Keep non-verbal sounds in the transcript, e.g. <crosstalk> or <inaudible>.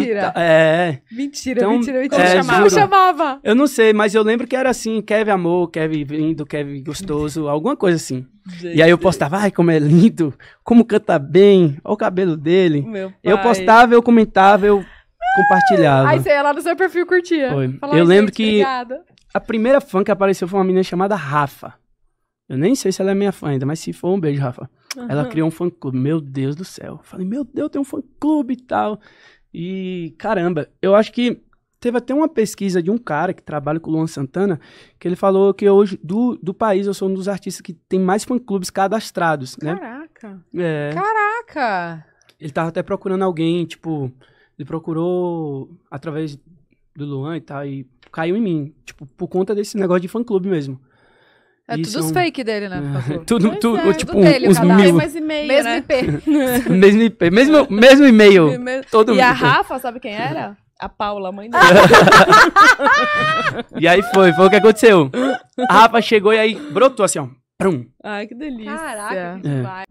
Mentira. É. Mentira, Então, mentira, mentira. é, juro. chamava? Eu não sei, mas eu lembro que era assim, Kevin amor, Kevin lindo, Kevin gostoso, alguma coisa assim. E aí eu postava, ai, como é lindo, como canta bem, olha o cabelo dele. Meu Eu postava, eu comentava, eu compartilhava. Aí você ia lá no seu perfil curtia. Foi. Falava, Eu "Ai, lembro gente, que- Obrigada. A primeira fã que apareceu foi uma menina chamada Rafa. Eu nem sei se ela é minha fã ainda, mas se for, um beijo, Rafa. Ela criou um fã-clube. Meu Deus do céu. Eu Falei, meu Deus, tem um fã-clube e tal. E, caramba, eu acho que teve até uma pesquisa de um cara que trabalha com o Luan Santana, que ele falou que hoje, do, do país, eu sou um dos artistas que tem mais fã-clubes cadastrados, né? Caraca. É. Caraca. Ele tava até procurando alguém, tipo, ele procurou através do Luan e tal, e caiu em mim, tipo, por conta desse negócio de fã-clube mesmo. É tudo os são- fake dele, né? Facu? Tudo, Pois tudo, é, tipo, tudo dele, o uns cadastro. Tem mil. mais e-mail, Mesmo né? IP. <laughs> mesmo, IP, mesmo, mesmo e-mail. Todo E a mundo. Rafa, sabe quem era? A Paula, a mãe <laughs> dele. E aí foi, foi o que aconteceu. A Rafa chegou e aí brotou assim, ó. Prum. Ai, que delícia. Caraca, que É. demais.